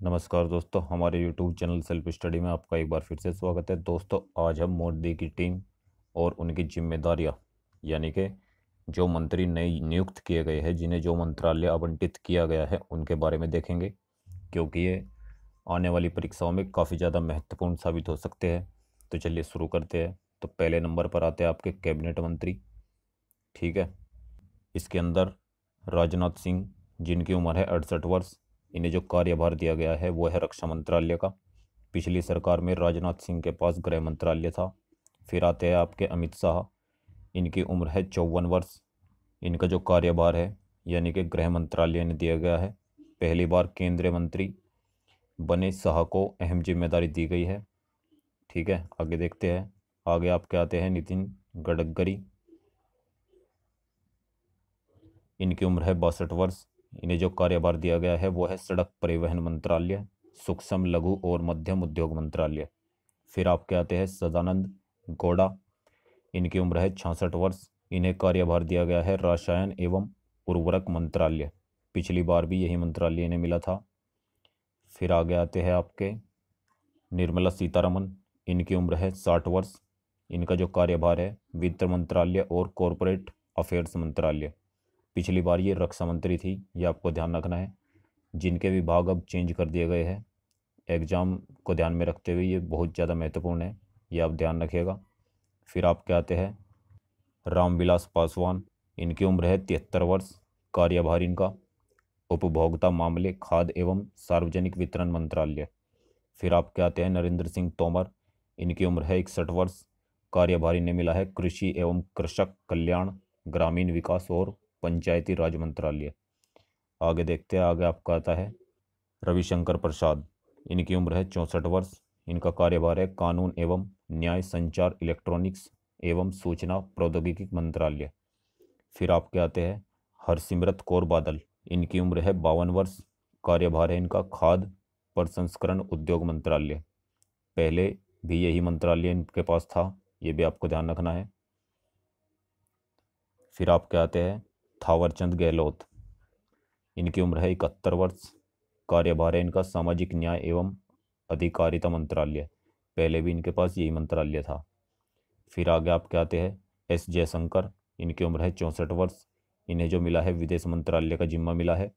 नमस्कार दोस्तों, हमारे यूट्यूब चैनल सेल्फ स्टडी में आपका एक बार फिर से स्वागत है। दोस्तों, आज हम मोदी की टीम और उनकी जिम्मेदारियाँ, यानी कि जो मंत्री नए नियुक्त किए गए हैं, जिन्हें जो मंत्रालय आवंटित किया गया है, उनके बारे में देखेंगे, क्योंकि ये आने वाली परीक्षाओं में काफ़ी ज़्यादा महत्वपूर्ण साबित हो सकते हैं। तो चलिए शुरू करते हैं। तो पहले नंबर पर आते हैं आपके कैबिनेट मंत्री, ठीक है? इसके अंदर राजनाथ सिंह, जिनकी उम्र है अड़सठ वर्ष इन्हें जो कार्यभार दिया गया है, वो है रक्षा मंत्रालय का। पिछली सरकार में राजनाथ सिंह के पास गृह मंत्रालय था, फिर आते हैं आपके अमित शाह। इनकी उम्र है चौवन वर्ष। इनका जो कार्यभार है, यानी कि गृह मंत्रालय ने दिया गया है, पहली बार केंद्रीय मंत्री बने शाह को अहम ज़िम्मेदारी दी गई है। ठीक है, आगे देखते हैं। आगे आपके आते हैं नितिन गडकरी। इनकी उम्र है बासठ वर्ष। इन्हें जो कार्यभार दिया गया है, वो है सड़क परिवहन मंत्रालय, सूक्ष्म, लघु और मध्यम उद्योग मंत्रालय। फिर आपके आते हैं सदानंद गौड़ा। इनकी उम्र है छियासठ वर्ष। इन्हें कार्यभार दिया गया है रसायन एवं उर्वरक मंत्रालय। पिछली बार भी यही मंत्रालय इन्हें मिला था। फिर आगे आते हैं आपके निर्मला सीतारमन। इनकी उम्र है साठ वर्ष। इनका जो कार्यभार है, वित्त मंत्रालय और कॉरपोरेट अफेयर्स मंत्रालय। पिछली बार ये रक्षा मंत्री थी, ये आपको ध्यान रखना है। जिनके विभाग अब चेंज कर दिए गए हैं, एग्ज़ाम को ध्यान में रखते हुए ये बहुत ज़्यादा महत्वपूर्ण है, ये आप ध्यान रखिएगा। फिर आपके आते हैं, रामविलास पासवान, इनकी उम्र है तिहत्तर वर्ष, कार्यभार इनका, उपभोक्ता मामले खाद एवं सार्वजनिक वितरण मंत्रालय। फिर आपके आते हैं नरेंद्र सिंह तोमर, इनकी उम्र है इकसठ वर्ष, कार्यभार इन्हें मिला है कृषि एवं कृषक कल्याण, ग्रामीण विकास और पंचायती राज मंत्रालय। आगे देखते हैं, आगे आपका आता है, रविशंकर प्रसाद। इनकी उम्र है चौंसठ वर्ष। इनका कार्यभार है कानून एवं न्याय संचार इलेक्ट्रॉनिक्स एवं सूचना प्रौद्योगिकी मंत्रालय। फिर आपके आते हैं, हरसिमरत कौर बादल। इनकी उम्र है बावन वर्ष। कार्यभार है इनका खाद प्रसंस्करण उद्योग मंत्रालय। पहले भी यही मंत्रालय इनके पास था, ये भी आपको ध्यान रखना है। फिर आपके आते हैं थावरचंद गहलोत। इनकी उम्र है इकहत्तर वर्ष। कार्यभार है इनका सामाजिक न्याय एवं अधिकारिता मंत्रालय। पहले भी इनके पास यही मंत्रालय था। फिर आगे आपके आते हैं? एस जयशंकर, इनकी उम्र है चौंसठ वर्ष। इन्हें जो मिला है विदेश मंत्रालय का जिम्मा मिला है।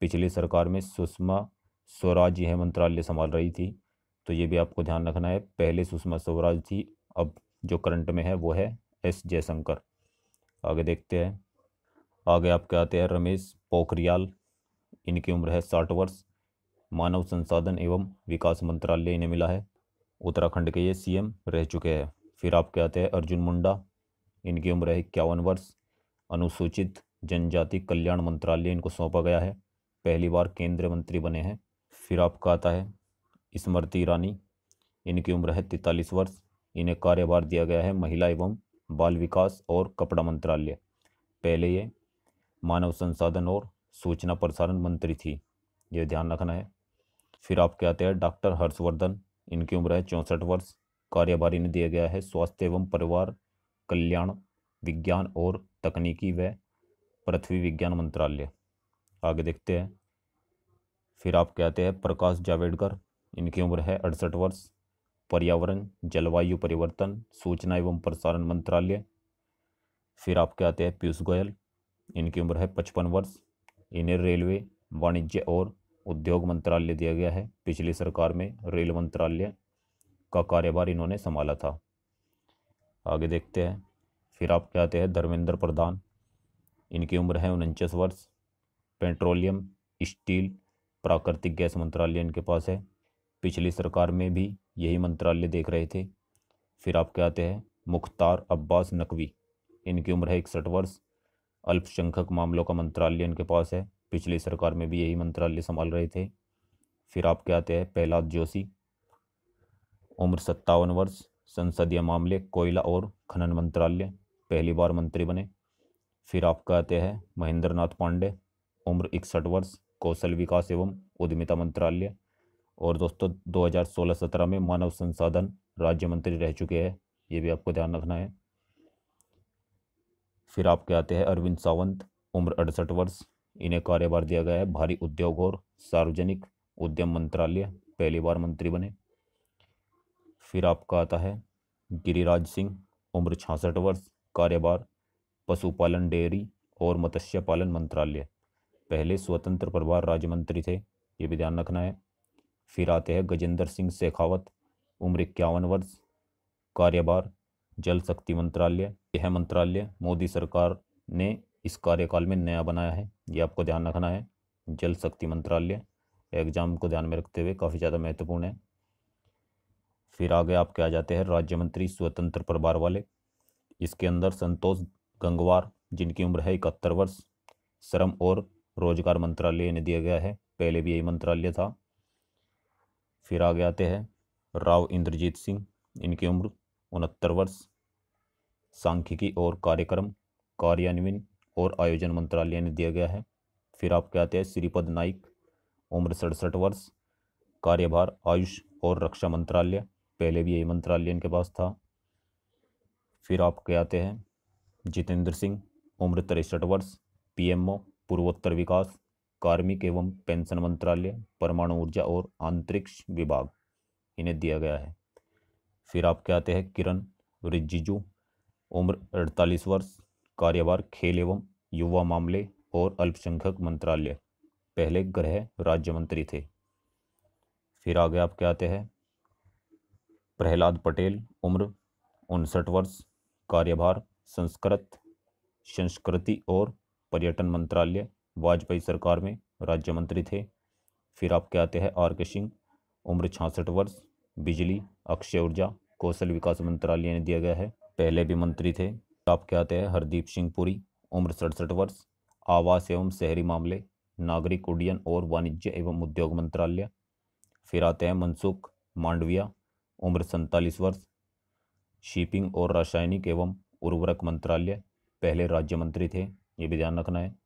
पिछली सरकार में सुषमा स्वराज यह मंत्रालय संभाल रही थी। तो ये भी आपको ध्यान रखना है, पहले सुषमा स्वराज थी, अब जो करंट में है वो है एस जयशंकर। आगे देखते हैं। आगे आपके आते हैं, रमेश पोखरियाल, इनकी उम्र है साठ वर्ष। मानव संसाधन एवं विकास मंत्रालय इन्हें मिला है। उत्तराखंड के ये सीएम रह चुके हैं। फिर आपके आते हैं, अर्जुन मुंडा, इनकी उम्र है इक्यावन वर्ष। अनुसूचित जनजाति कल्याण मंत्रालय इनको सौंपा गया है। पहली बार केंद्रीय मंत्री बने हैं। फिर आपका आता है, स्मृति ईरानी, इनकी उम्र है तैतालीस वर्ष। इन्हें कार्यभार दिया गया है महिला एवं बाल विकास और कपड़ा मंत्रालय। पहले ये मानव संसाधन और सूचना प्रसारण मंत्री थी। ये ध्यान रखना है। फिर आपके आते हैं डॉक्टर हर्षवर्धन, इनकी उम्र है चौंसठ वर्ष। कार्यभारी ने दिया गया है स्वास्थ्य एवं परिवार कल्याण, विज्ञान और तकनीकी व पृथ्वी विज्ञान मंत्रालय। आगे देखते हैं। फिर आप कहते हैं प्रकाश जावेडकर, इनकी उम्र है अड़सठ वर्ष। पर्यावरण, जलवायु परिवर्तन, सूचना एवं प्रसारण मंत्रालय। फिर आप कहते हैं पीयूष गोयल इनकी उम्र है पचपन वर्ष। इन्हें रेलवे, वाणिज्य और उद्योग मंत्रालय दिया गया है। पिछली सरकार में रेल मंत्रालय का कार्यभार इन्होंने संभाला था। आगे देखते हैं। फिर आप क्या आते हैं धर्मेंद्र प्रधान। इनकी उम्र है उनचास वर्ष। पेट्रोलियम, स्टील, प्राकृतिक गैस मंत्रालय इनके पास है। पिछली सरकार में भी यही मंत्रालय देख रहे थे। फिर आप क्या आते हैं मुख्तार अब्बास नकवी। इनकी उम्र है इकसठ वर्ष। अल्पसंख्यक मामलों का मंत्रालय इनके पास है। पिछली सरकार में भी यही मंत्रालय संभाल रहे थे। फिर आपके आते हैं? प्रहलाद जोशी। उम्र सत्तावन वर्ष। संसदीय मामले, कोयला और खनन मंत्रालय। पहली बार मंत्री बने। फिर आपका आते हैं? महेंद्र नाथ पांडे। उम्र इकसठ वर्ष। कौशल विकास एवं उद्यमिता मंत्रालय। और दोस्तों 2016-17 में मानव संसाधन राज्य मंत्री रह चुके हैं। ये भी आपको ध्यान रखना है। फिर आपके आते हैं अरविंद सावंत, उम्र अड़सठ वर्ष। इन्हें कार्यभार दिया गया है भारी उद्योग और सार्वजनिक उद्यम मंत्रालय, पहली बार मंत्री बने। फिर आपका आता है गिरिराज सिंह, उम्र छियासठ वर्ष, कार्यभार पशुपालन डेयरी और मत्स्य पालन मंत्रालय। पहले स्वतंत्र प्रभार राज्य मंत्री थे, ये भी ध्यान रखना है। फिर आते हैं गजेंद्र सिंह शेखावत, उम्र इक्यावन वर्ष, कार्यभार जल शक्ति मंत्रालय, यह मंत्रालय, मोदी सरकार ने इस कार्यकाल में नया बनाया है। ये आपको ध्यान रखना है। जल शक्ति मंत्रालय, एग्ज़ाम को ध्यान में रखते हुए काफ़ी ज़्यादा महत्वपूर्ण है। फिर आगे आपके आ जाते हैं राज्य मंत्री, स्वतंत्र प्रभार वाले। इसके अंदर संतोष गंगवार, जिनकी उम्र है इकहत्तर वर्ष, श्रम और रोज़गार मंत्रालय ने दिया गया है। पहले भी यही मंत्रालय था। फिर आगे आते हैं राव इंद्रजीत सिंह, इनकी उम्र उनहत्तर वर्ष। सांख्यिकी और कार्यक्रम, कार्यान्वयन और आयोजन मंत्रालय ने दिया गया है। फिर आपके आते हैं? श्रीपद नाइक, उम्र सड़सठ वर्ष, कार्यभार, आयुष और रक्षा मंत्रालय। पहले भी यही मंत्रालय इनके पास था। फिर आपके आते हैं? जितेंद्र सिंह, उम्र तिरसठ वर्ष, पीएमओ, पूर्वोत्तर विकास, कार्मिक एवं पेंशन मंत्रालय, परमाणु ऊर्जा और अंतरिक्ष विभाग। इन्हें दिया गया है। फिर आपके आते हैं किरण रिजिजू, उम्र अड़तालीस वर्ष, कार्यभार खेल एवं युवा मामले और अल्पसंख्यक मंत्रालय, पहले गृह राज्य मंत्री थे। फिर आगे आपके आते हैं प्रहलाद पटेल, उम्र उनसठ वर्ष, कार्यभार संस्कृत, संस्कृति और पर्यटन मंत्रालय, वाजपेयी सरकार में राज्य मंत्री थे। फिर आपके आते हैं आर के सिंह, उम्र छियासठ वर्ष बिजली, अक्षय ऊर्जा, कौशल विकास मंत्रालय ने दिया गया है। पहले भी मंत्री थे। आपके आते हैं? हरदीप सिंह पुरी, उम्र सड़सठ वर्ष, आवास एवं शहरी मामले, नागरिक उड्डयन और वाणिज्य एवं उद्योग मंत्रालय। फिर आते हैं मनसुख, मांडविया, उम्र सैंतालीस वर्ष, शिपिंग और रासायनिक एवं उर्वरक मंत्रालय। पहले राज्य मंत्री थे, ये भी ध्यान रखना है।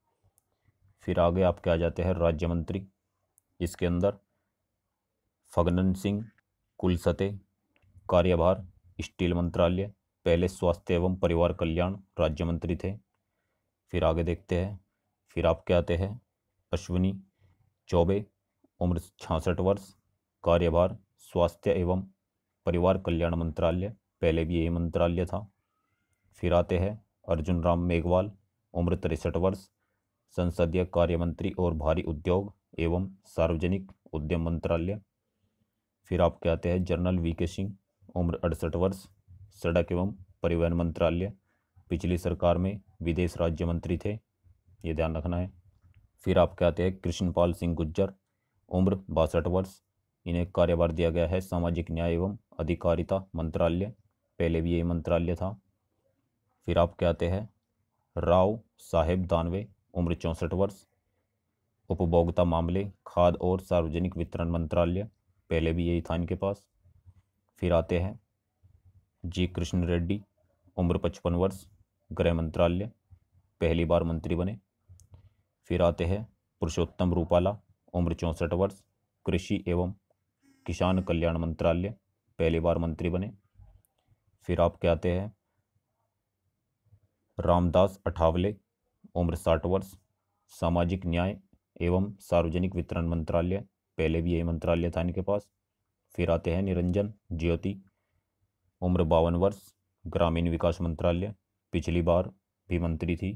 फिर आगे आपके आ जाते हैं? राज्य मंत्री। इसके अंदर फगनन सिंह कुलसते कार्यभार, स्टील मंत्रालय, पहले स्वास्थ्य एवं परिवार कल्याण राज्य मंत्री थे। फिर आगे देखते हैं, फिर आपके आते हैं? अश्विनी, चौबे, उम्र छियासठ वर्ष, कार्यभार, स्वास्थ्य एवं परिवार कल्याण मंत्रालय, पहले भी यही मंत्रालय था। फिर आते हैं, अर्जुन राम मेघवाल, उम्र तिरसठ वर्ष, संसदीय कार्य मंत्री और भारी उद्योग एवं सार्वजनिक उद्यम मंत्रालय। फिर आपके आते हैं जनरल वी के सिंह, उम्र अड़सठ वर्ष, सड़क एवं परिवहन मंत्रालय, पिछली सरकार में विदेश राज्य मंत्री थे, ये ध्यान रखना है। फिर आपके आते हैं कृष्णपाल सिंह गुज्जर, उम्र बासठ वर्ष, इन्हें कार्यभार दिया गया है सामाजिक न्याय एवं अधिकारिता मंत्रालय, पहले भी यही मंत्रालय था। फिर आपके आते हैं राव साहेब दानवे, उम्र चौंसठ वर्ष, उपभोक्ता मामले, खाद और सार्वजनिक वितरण मंत्रालय पहले भी यही था इनके पास। फिर आते हैं। जी. कृष्ण रेड्डी, उम्र पचपन वर्ष, गृह मंत्रालय, पहली बार मंत्री बने। फिर आते हैं पुरुषोत्तम रूपाला, उम्र चौंसठ वर्ष, कृषि एवं किसान कल्याण मंत्रालय, पहली बार मंत्री बने। फिर आपके आते हैं रामदास अठावले, उम्र साठ वर्ष, सामाजिक न्याय एवं सार्वजनिक वितरण मंत्रालय पहले भी यही मंत्रालय था इनके पास। फिर आते हैं निरंजन, ज्योति, उम्र बावन वर्ष, ग्रामीण विकास मंत्रालय, पिछली बार भी मंत्री थी।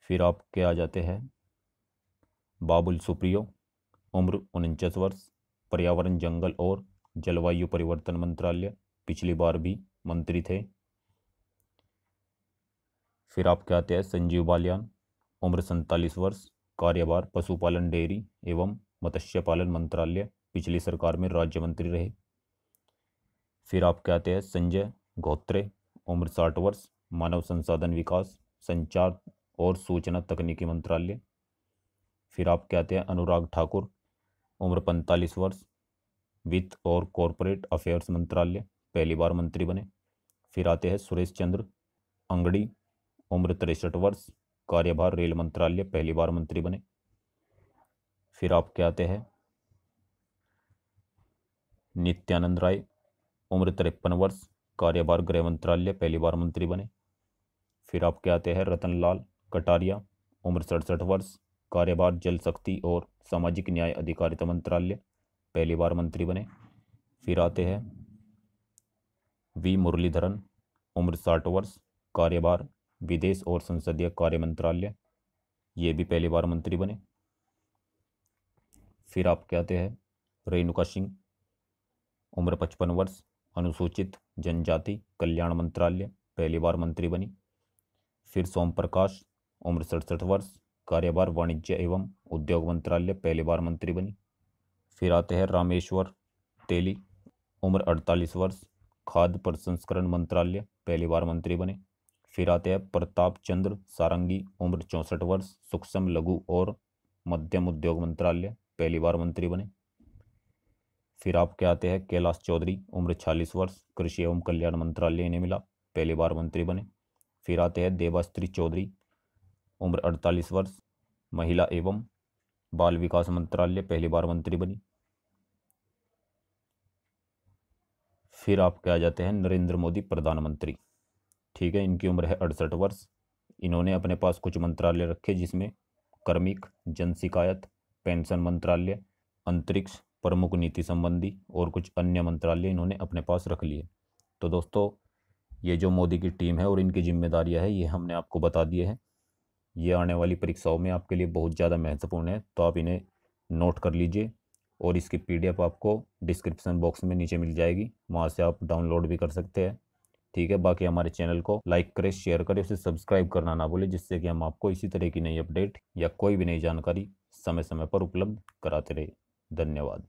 फिर आपके आ जाते हैं बाबुल सुप्रियो, उम्र उनचास वर्ष, पर्यावरण, जंगल और जलवायु परिवर्तन मंत्रालय, पिछली बार भी मंत्री थे। फिर आपके आते हैं संजीव बालियान, उम्र सैंतालीस वर्ष कार्यभार, पशुपालन डेयरी एवं मत्स्य पालन मंत्रालय, पिछली सरकार में राज्य मंत्री रहे। फिर आप क्या आते हैं संजय गोत्रे उम्र साठ वर्ष, मानव संसाधन विकास, संचार और सूचना तकनीकी मंत्रालय। फिर आप क्या आते हैं अनुराग ठाकुर, उम्र पैंतालीस वर्ष, वित्त और कॉरपोरेट अफेयर्स मंत्रालय, पहली बार मंत्री बने। फिर आते हैं सुरेश चंद्र, अंगड़ी, उम्र तिरसठ वर्ष कार्यभार रेल मंत्रालय पहली बार मंत्री बने। फिर आपके आते हैं। नित्यानंद राय, उम्र तिरपन वर्ष, कार्यभार गृह मंत्रालय पहली बार मंत्री बने। फिर आपके आते हैं रतन लाल कटारिया, उम्र सड़सठ वर्ष, कार्यभार जल शक्ति और सामाजिक न्याय अधिकारिता मंत्रालय पहली बार मंत्री बने। फिर आते हैं। वी मुरलीधरन, उम्र साठ वर्ष, कार्यभार विदेश और संसदीय कार्य मंत्रालय, ये भी पहली बार मंत्री बने। फिर आप कहते हैं? रेणुका सिंह, उम्र पचपन वर्ष, अनुसूचित जनजाति कल्याण मंत्रालय, पहली बार मंत्री बनी। फिर सोम प्रकाश, उम्र सड़सठ वर्ष, कार्यभार वाणिज्य एवं उद्योग मंत्रालय, पहली बार मंत्री बनी। फिर आते हैं रामेश्वर तेली, उम्र अड़तालीस वर्ष, खाद्य प्रसंस्करण मंत्रालय, पहली बार मंत्री बने। फिर आते हैं प्रताप चंद्र सारंगी, उम्र चौंसठ वर्ष, सूक्ष्म, लघु और मध्यम उद्योग मंत्रालय, पहली बार मंत्री बने। फिर आपके आते हैं कैलाश चौधरी, उम्र छियालीस वर्ष, कृषि एवं कल्याण मंत्रालय इन्हें मिला, पहली बार मंत्री बने। फिर आते हैं देवास्त्री चौधरी, उम्र अड़तालीस वर्ष, महिला एवं बाल विकास मंत्रालय, पहली बार मंत्री बनी। फिर आपके आ जाते हैं नरेंद्र मोदी, प्रधानमंत्री। ठीक है, इनकी उम्र है अड़सठ वर्ष। इन्होंने अपने पास कुछ मंत्रालय रखे जिसमें कर्मिक जन शिकायत पेंशन मंत्रालय, अंतरिक्ष, प्रमुख नीति संबंधी और कुछ अन्य मंत्रालय इन्होंने अपने पास रख लिए। तो दोस्तों, ये जो मोदी की टीम है और इनकी जिम्मेदारियाँ है, ये हमने आपको बता दिए हैं। ये आने वाली परीक्षाओं में आपके लिए बहुत ज़्यादा महत्वपूर्ण है तो आप इन्हें नोट कर लीजिए और इसकी पीडीएफ आपको डिस्क्रिप्शन बॉक्स में नीचे मिल जाएगी। वहाँ से आप डाउनलोड भी कर सकते हैं। ठीक है। बाकी हमारे चैनल को लाइक करें, शेयर करें, उसे सब्सक्राइब करना ना भूलें, जिससे कि हम आपको इसी तरह की नई अपडेट या कोई भी नई जानकारी समय समय पर उपलब्ध कराते रहे। धन्यवाद।